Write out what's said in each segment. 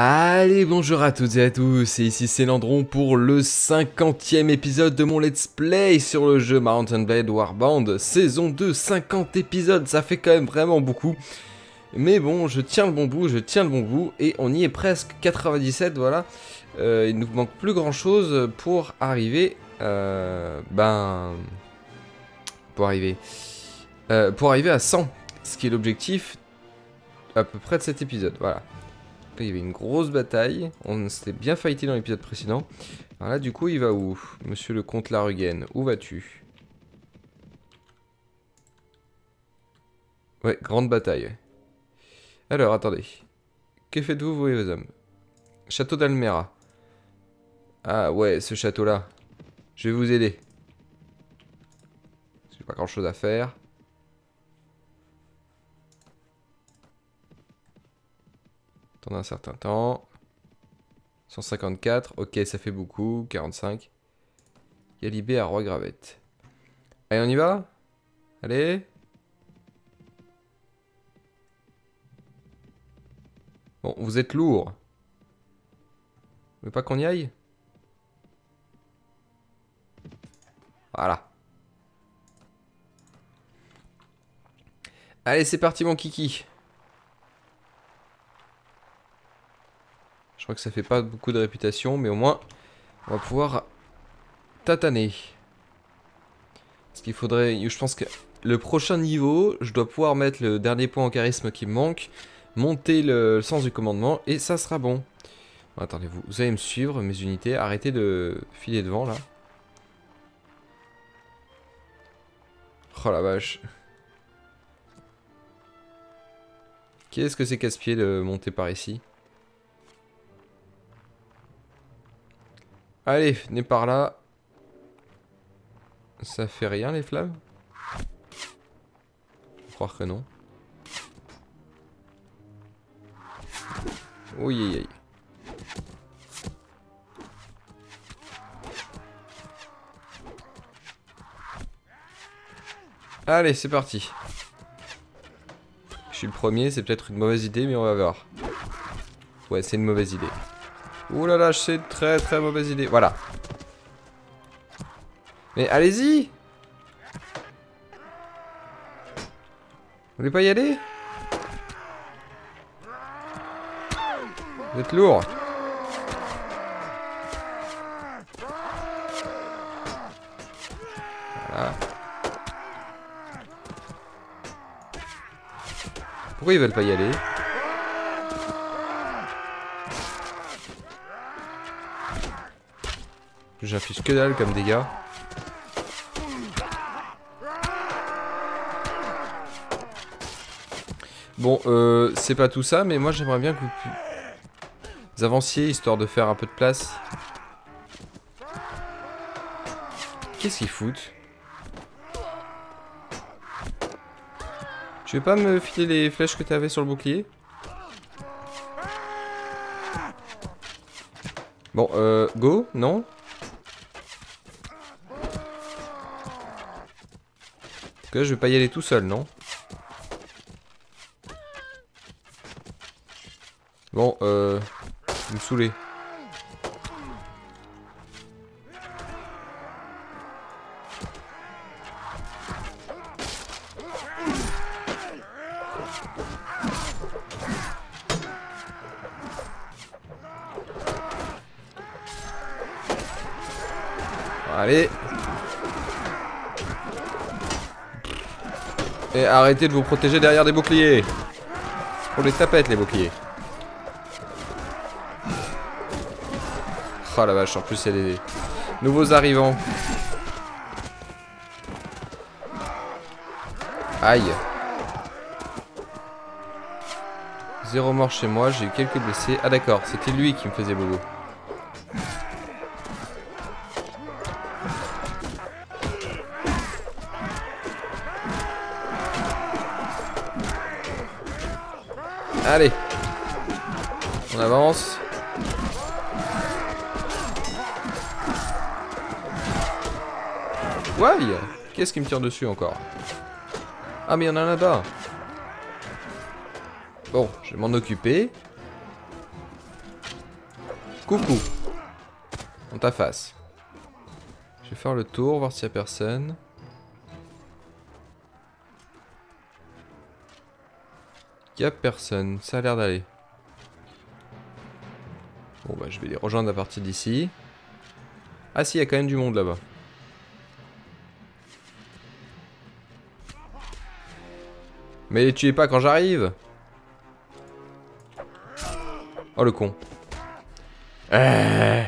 Allez, bonjour à toutes et à tous, et ici c'est Landron pour le 50e épisode de mon let's play sur le jeu Mountain Blade Warband, saison 2, 50 épisodes, ça fait quand même vraiment beaucoup. Mais bon, je tiens le bon bout, je tiens le bon bout, et on y est presque, 97, voilà. Euh, il nous manque plus grand chose pour arriver, euh, ben... Pour arriver... Euh, pour arriver à 100, ce qui est l'objectif à peu près de cet épisode, voilà il y avait une grosse bataille. On s'était bien fighté dans l'épisode précédent. Alors là, du coup, il va où Monsieur le comte Larugen, où vas-tu? Ouais, grande bataille. Alors, attendez. Que faites-vous, vous et vos hommes? Château d'Almera. Ah ouais, ce château-là. Je vais vous aider. J'ai pas grand-chose à faire. Un certain temps. 154, ok, ça fait beaucoup. 45. Galibé à Roi Gravette. Allez, on y va? Allez? Bon, vous êtes lourd. Vous voulez pas qu'on y aille? Voilà. Allez, c'est parti mon kiki. Crois que ça fait pas beaucoup de réputation, mais au moins, on va pouvoir tataner. Parce qu'il faudrait... Je pense que le prochain niveau, je dois pouvoir mettre le dernier point en charisme qui me manque, monter le, sens du commandement, et ça sera bon. attendez, vous, vous allez me suivre, mes unités. Arrêtez de filer devant, là. Oh la vache. Qu'est-ce que c'est casse-pied de monter par ici? Allez, venez par là. Ça fait rien les flammes? Je croire que non. Oui, oui, oui. Allez, c'est parti. Je suis le premier, c'est peut-être une mauvaise idée, mais on va voir. Ouais, c'est une mauvaise idée. Ouh là là, c'est une très très mauvaise idée. Voilà. Mais allez-y Vous voulez pas y aller? Vous êtes lourd. Voilà. Pourquoi ils veulent pas y aller? J'inflige que dalle comme dégâts. Bon, euh, c'est pas tout ça, mais moi j'aimerais bien que vous, avanciez, histoire de faire un peu de place. Qu'est-ce qu'ils foutent? Tu veux pas me filer les flèches que t'avais sur le bouclier? Bon, euh, go Non? Que je vais pas y aller tout seul, non Bon, euh... Vous me saoulez. Arrêtez de vous protéger derrière des boucliers. Pour les tapettes, les boucliers. Oh la vache, en plus il y nouveaux arrivants. Aïe. Zéro mort chez moi, j'ai eu quelques blessés. Ah d'accord, c'était lui qui me faisait bobo. Allez. On avance. Ouais Qu'est-ce qui me tire dessus encore? Ah mais il y en a là-bas. Bon, je vais m'en occuper. Coucou. Dans ta face. Je vais faire le tour, voir s'il y a personne. Y a personne, ça a l'air d'aller. Bon bah je vais les rejoindre à partir d'ici. Ah si, il y a quand même du monde là-bas. Mais les tuez pas quand j'arrive Oh le con. Eh.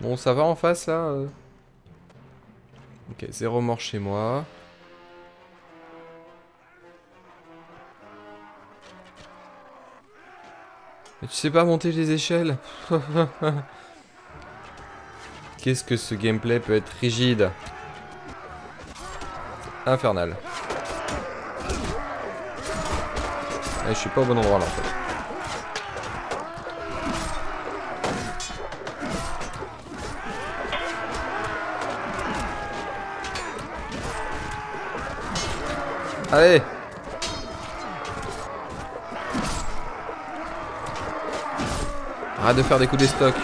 Bon, ça va en face là euh Ok, zéro mort chez moi. Mais tu sais pas monter les échelles Qu'est-ce que ce gameplay peut être rigide Infernal. Eh, je suis pas au bon endroit là en fait. Allez Arrête de faire des coups des stocks.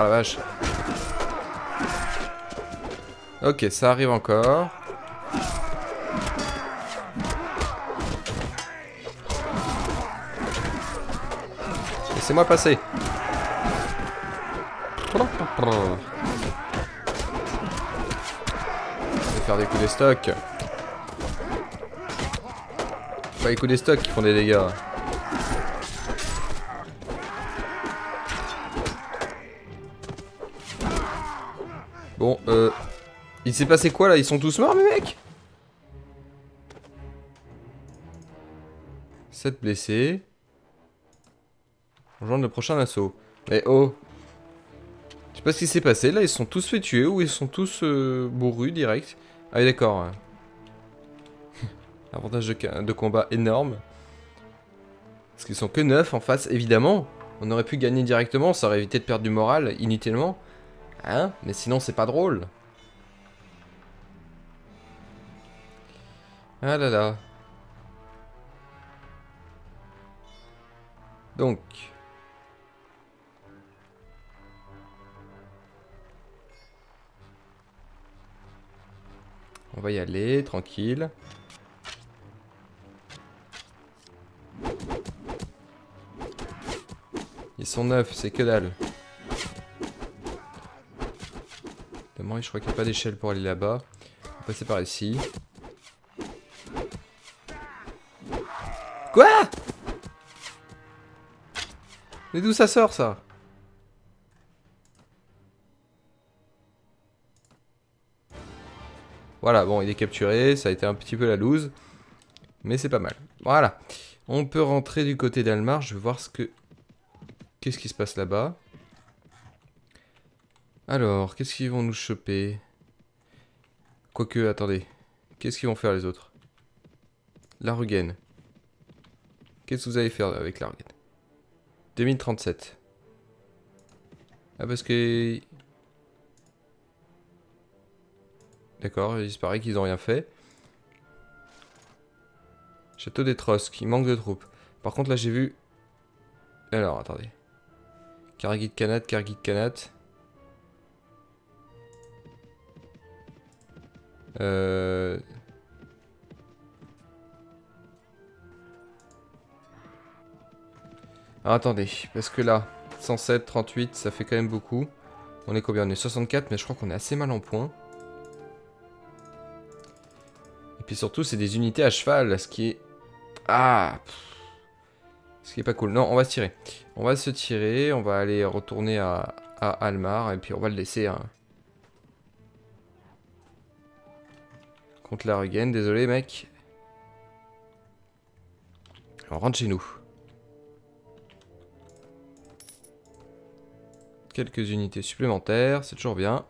Ah la. Ok, ça arrive encore. Laissez-moi passer. Des stocks. Pas les coups des stocks qui font des dégâts. Bon, euh... Il s'est passé quoi là? Ils sont tous morts mes mecs? 7 blessés. Rejoindre le prochain assaut. Mais oh Je sais pas ce qui s'est passé là, ils sont tous fait tuer ou ils sont tous euh, bourrus direct. Ah oui d'accord. Avantage de, combat énorme. Parce qu'ils sont que 9 en face, évidemment. On aurait pu gagner directement, ça aurait évité de perdre du moral inutilement. Hein? Mais sinon, c'est pas drôle. Ah là là. Donc. On va y aller, tranquille. Ils sont neufs, c'est que dalle. je crois qu'il n'y a pas d'échelle pour aller là-bas. On va passer par ici. Quoi? Mais d'où ça sort, ça? Voilà, bon, il est capturé, ça a été un petit peu la loose. Mais c'est pas mal. Voilà. On peut rentrer du côté d'Almar, je vais voir ce que... Qu'est-ce qui se passe là-bas alors, qu'est-ce qu'ils vont nous choper? Quoique, attendez. Qu'est-ce qu'ils vont faire les autres? La Rugen. Qu'est-ce que vous allez faire avec la Rugen 2037. Ah, parce que... D'accord, il paraît qu'ils n'ont rien fait. Château des Trosques, il manque de troupes. Par contre, là, j'ai vu... Alors, attendez. Kargit Kanat, Kargit Kanat. Euh... Alors attendez, parce que là, 107, 38, ça fait quand même beaucoup. On est combien? On est 64, mais je crois qu'on est assez mal en points. Puis surtout, c'est des unités à cheval, ce qui est... Ah Ce qui est pas cool. Non, on va se tirer. On va se tirer, on va aller retourner à, à Almar, et puis on va le laisser... Hein. Contre la Rugen, désolé mec. On rentre chez nous. Quelques unités supplémentaires, c'est toujours bien.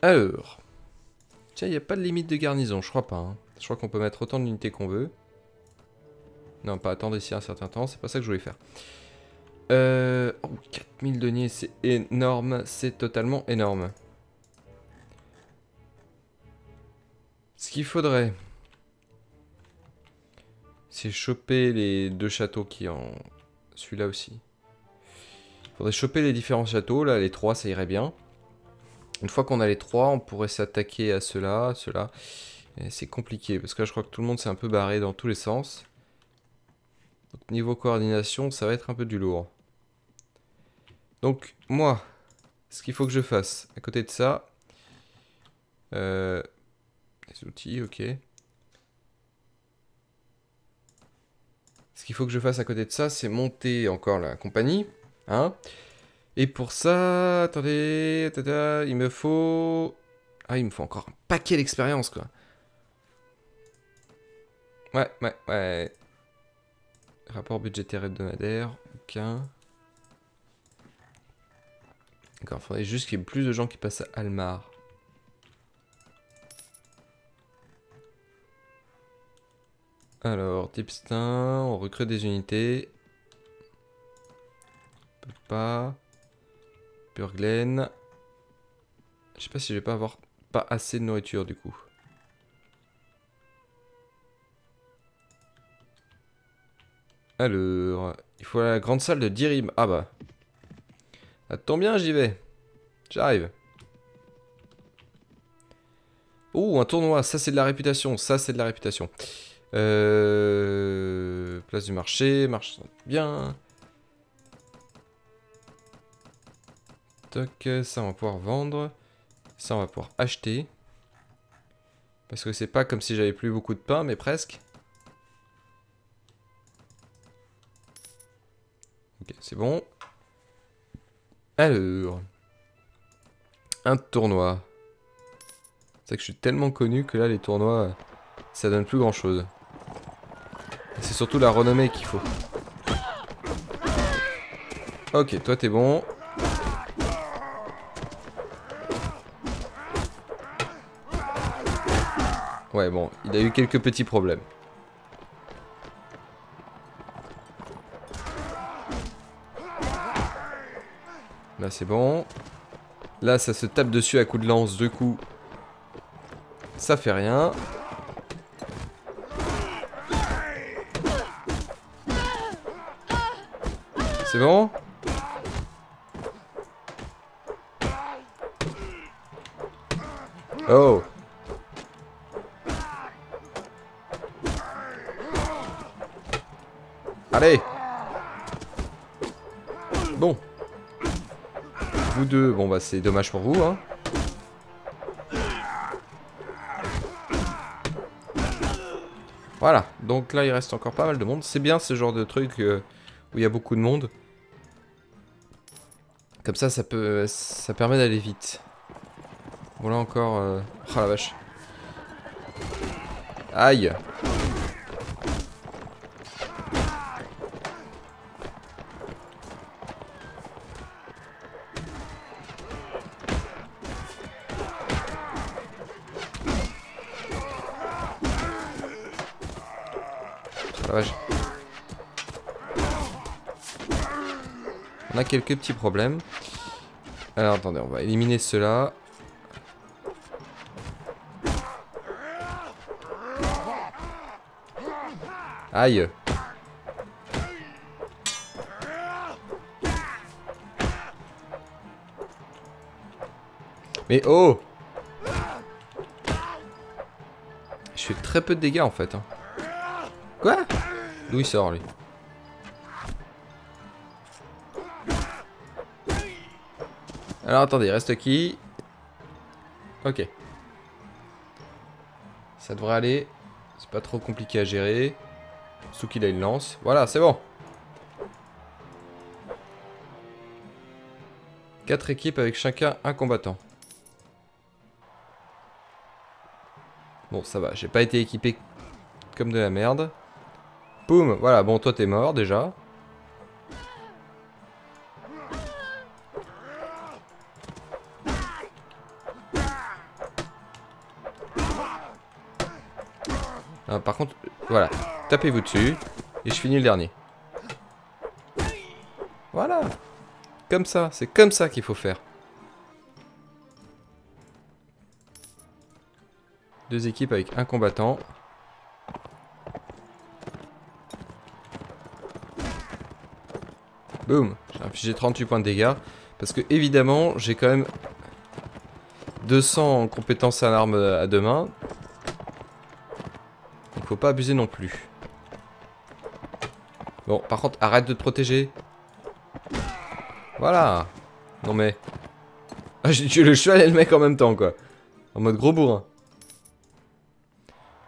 Alors. Tiens, il n'y a pas de limite de garnison, je crois pas. Hein. Je crois qu'on peut mettre autant d'unités qu'on veut. Non, pas attendre ici un certain temps, c'est pas ça que je voulais faire. Euh... Oh, 4000 deniers, c'est énorme. C'est totalement énorme. Ce qu'il faudrait... C'est choper les deux châteaux qui en... Celui-là aussi. Il faudrait choper les différents châteaux. Là, les trois, ça irait bien. Une fois qu'on a les trois, on pourrait s'attaquer à ceux-là, ceux-là. C'est compliqué, parce que là, je crois que tout le monde s'est un peu barré dans tous les sens. Donc, niveau coordination, ça va être un peu du lourd. Donc, moi, ce qu'il faut que je fasse, à côté de ça... Euh, les outils, ok. Ce qu'il faut que je fasse à côté de ça, c'est monter encore la compagnie. Hein Et pour ça, attendez, il me faut... Ah, il me faut encore un paquet d'expérience, quoi. Ouais, ouais, ouais. Rapport budgétaire hebdomadaire, aucun. D'accord, faudrait juste qu'il y ait plus de gens qui passent à Almar. Alors, Tipstin, on recrute des unités. On peut pas. Purglen. Je sais pas si je vais pas avoir pas assez de nourriture du coup. Alors, il faut la grande salle de Dirim. Ah bah. Attends bien, j'y vais. J'arrive. Oh, un tournoi. Ça, c'est de la réputation. Ça, c'est de la réputation. Euh... Place du marché. Marche bien. Ça, on va pouvoir vendre. Ça, on va pouvoir acheter. Parce que c'est pas comme si j'avais plus beaucoup de pain, mais presque. Ok, c'est bon. Alors. Un tournoi. C'est que je suis tellement connu que là, les tournois, ça donne plus grand chose. C'est surtout la renommée qu'il faut. Ok, toi t'es bon. Ouais, bon, il a eu quelques petits problèmes. Là, c'est bon. Là, ça se tape dessus à coups de lance, deux coups. Ça fait rien. C'est bon Oh Bon vous deux, bon bah c'est dommage pour vous, hein. Voilà, donc là il reste encore pas mal de monde. C'est bien ce genre de truc euh, où il y a beaucoup de monde. Comme ça, ça peut, ça permet d'aller vite. Bon là encore, euh... oh la vache. Aïe On a quelques petits problèmes. Alors attendez, on va éliminer cela. Aïe Mais oh Je fais très peu de dégâts en fait. Hein. Quoi? D'où il sort lui? Alors attendez, reste qui Ok. Ça devrait aller. C'est pas trop compliqué à gérer. Qu'il a une lance. Voilà, c'est bon. Quatre équipes avec chacun un combattant. Bon, ça va. J'ai pas été équipé comme de la merde. Boum, voilà, bon, toi t'es mort déjà. Ah, par contre, voilà, tapez-vous dessus, et je finis le dernier. Voilà. Comme ça, c'est comme ça qu'il faut faire. Deux équipes avec un combattant. Boum J'ai infligé 38 points de dégâts. Parce que évidemment, j'ai quand même 200 en compétences à l'arme à deux mains. Faut pas abuser non plus. Bon, par contre, arrête de te protéger. Voilà. Non mais... Ah, j'ai tué le cheval et le mec en même temps, quoi. En mode gros bourrin.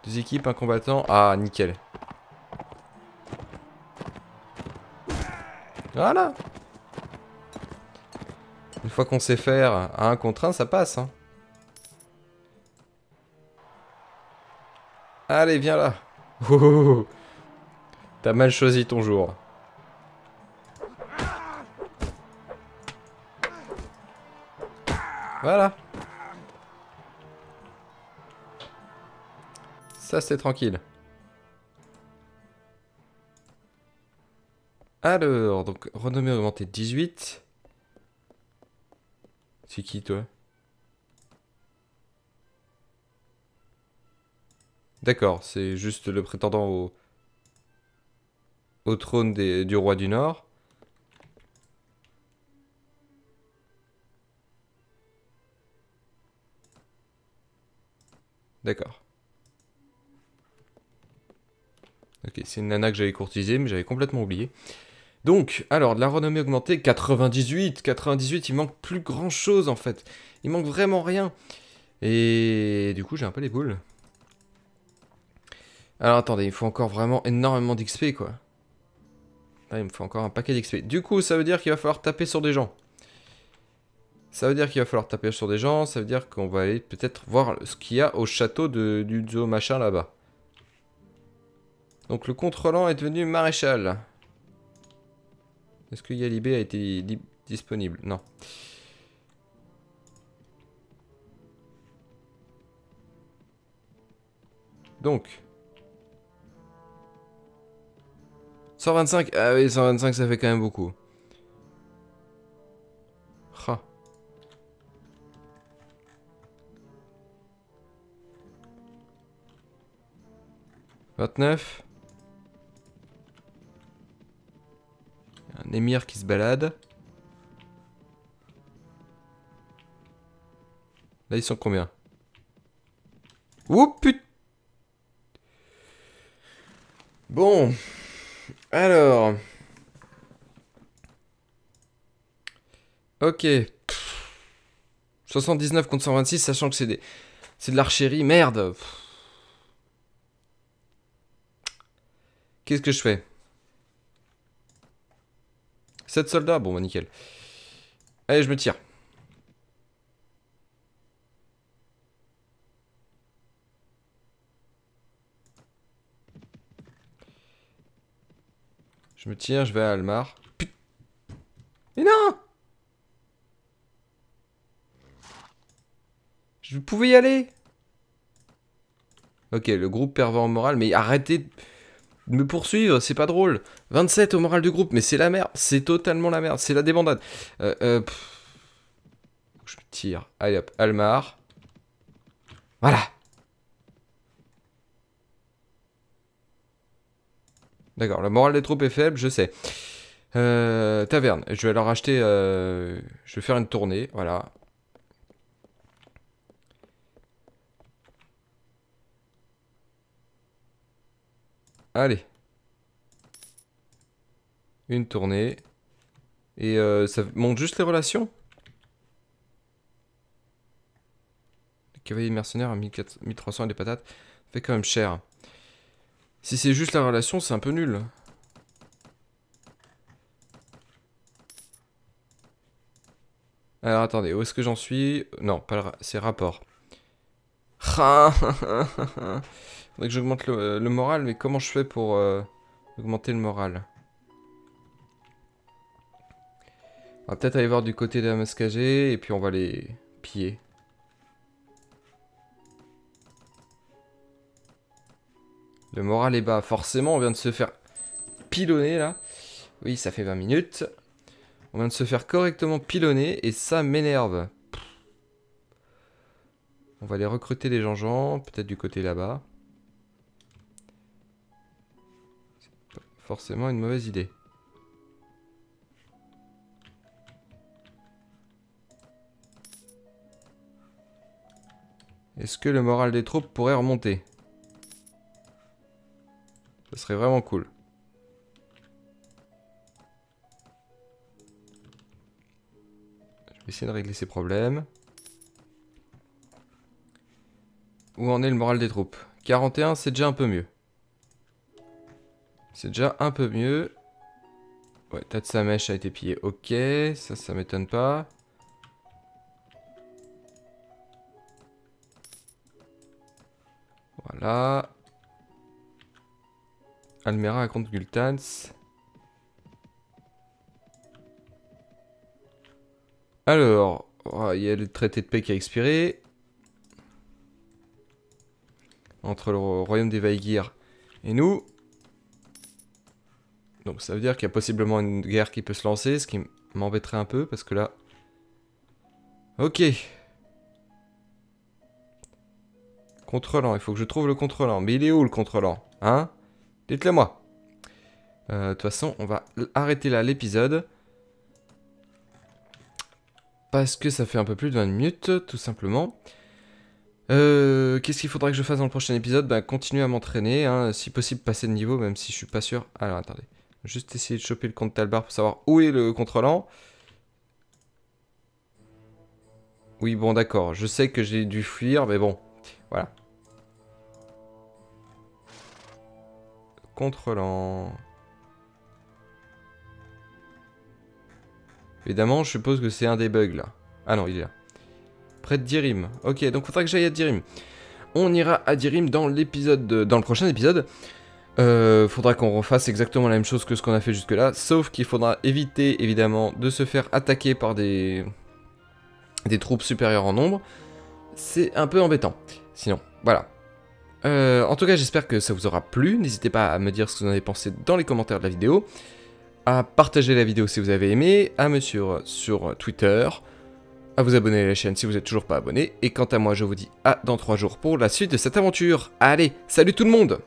Deux équipes, un combattant. Ah, nickel. Voilà. Une fois qu'on sait faire un contre un, ça passe. Hein. Allez, viens là. T'as mal choisi ton jour. Voilà. Ça, c'est tranquille. Alors, donc, renommée augmentée 18. C'est qui, toi? D'accord, c'est juste le prétendant au, trône du roi du Nord. D'accord. Ok, c'est une nana que j'avais courtisée, mais j'avais complètement oublié. Donc, alors, de la renommée augmentée, 98. 98, il manque plus grand chose en fait. Il manque vraiment rien. Et du coup, j'ai un peu les boules. Alors, attendez, il faut encore vraiment énormément d'XP quoi. Ah, il me faut encore un paquet d'XP. Du coup, ça veut dire qu'il va falloir taper sur des gens. Ça veut dire qu'il va falloir taper sur des gens. Ça veut dire qu'on va aller peut-être voir ce qu'il y a au château de, du zoo machin là-bas. Donc le contrôlant est devenu maréchal. Est-ce que Yalibé a été disponible? Non. Donc. 125 Ah oui, 125 ça fait quand même beaucoup. Ha. 29 Un émir qui se balade. Là, ils sont combien? Oh putain Bon. Alors. Ok. 79 contre 126, sachant que c'est des... C'est de l'archérie. Merde. Qu'est-ce que je fais? 7 soldats? Bon, bah nickel. Allez, je me tire. Je me tire, je vais à Almar. Putain Mais non Je pouvais y aller Ok, le groupe pervers moral, mais arrêtez me poursuivre, c'est pas drôle. 27 au moral du groupe, mais c'est la merde, c'est totalement la merde, c'est la débandade. Euh, euh, je me tire. Allez hop, Almar. Voilà. D'accord, le moral des troupes est faible, je sais. Euh, taverne, je vais leur acheter... Euh, je vais faire une tournée, voilà. Allez. Une tournée. Et euh, ça monte juste les relations Les cavaliers mercenaires à 1300 et des patates. Ça fait quand même cher. Si c'est juste la relation, c'est un peu nul. Alors attendez, où est-ce que j'en suis? Non, pas c'est rapport. Faudrait que j'augmente le, moral, mais comment je fais pour euh, augmenter le moral? On va peut-être aller voir du côté de la mascagée, et puis on va les piller. Le moral est bas. Forcément, on vient de se faire pilonner, là. Oui, ça fait 20 minutes. On vient de se faire correctement pilonner et ça m'énerve. On va aller recruter des gens peut-être du côté là-bas. forcément une mauvaise idée. Est-ce que le moral des troupes pourrait remonter? Ce serait vraiment cool. Je vais essayer de régler ces problèmes. Où en est le moral des troupes? 41, c'est déjà un peu mieux. C'est déjà un peu mieux. Ouais, sa mèche a été pillé. Ok, ça, ça m'étonne pas. Voilà. Almera contre Gultans. Alors, oh, il y a le traité de paix qui a expiré. Entre le royaume des Vaigir et nous. Donc ça veut dire qu'il y a possiblement une guerre qui peut se lancer, ce qui m'embêterait un peu, parce que là... Ok. Contrôlant, il faut que je trouve le contrôlant. Mais il est où le contrôlant Hein? Dites-le moi. Euh, de toute façon, on va arrêter là l'épisode. Parce que ça fait un peu plus de 20 minutes, tout simplement. Euh, Qu'est-ce qu'il faudra que je fasse dans le prochain épisode? Ben, continuer à m'entraîner, hein, si possible passer de niveau, même si je suis pas sûr. Alors, attendez. Juste essayer de choper le compte Talbar pour savoir où est le contrôlant. Oui, bon, d'accord. Je sais que j'ai dû fuir, mais bon. Voilà. Contrôlant. Évidemment, je suppose que c'est un des bugs, là. Ah non, il est là. Près de Dirim. Ok, donc faudra que j'aille à Dirim. On ira à Dirim dans l'épisode, dans le prochain épisode. Euh, faudra qu'on refasse exactement la même chose que ce qu'on a fait jusque là, sauf qu'il faudra éviter évidemment de se faire attaquer par des, des troupes supérieures en nombre. C'est un peu embêtant. Sinon, voilà. Euh, en tout cas, j'espère que ça vous aura plu. N'hésitez pas à me dire ce que vous en avez pensé dans les commentaires de la vidéo, à partager la vidéo si vous avez aimé, à me suivre sur Twitter, à vous abonner à la chaîne si vous n'êtes toujours pas abonné. Et quant à moi, je vous dis à dans 3 jours pour la suite de cette aventure. Allez, salut tout le monde